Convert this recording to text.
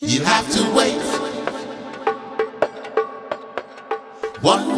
You have to wait. One